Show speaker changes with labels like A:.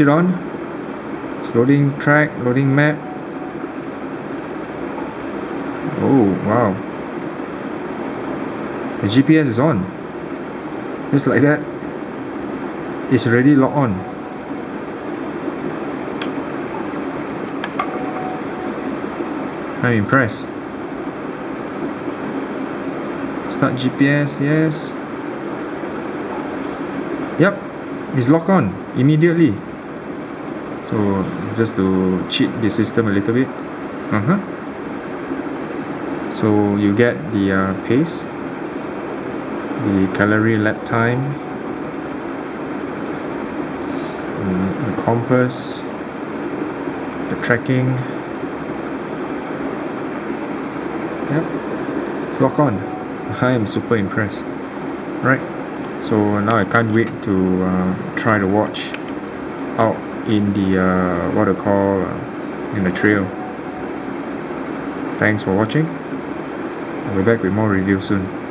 A: switch it on. It's loading track loading map. Oh wow. The GPS is on. Just like that. It's already locked on. I'm impressed. Start GPS yes. Yep it's locked on immediately so just to cheat the system a little bit. Uh-huh. So you get the uh, pace the calorie lap time mm, the compass the tracking. Yep. It's lock on. I am super impressed. Right. So now I can't wait to uh, try the watch out in the uh, what I call uh, in the trail. Thanks for watching. I'll be back with more reviews soon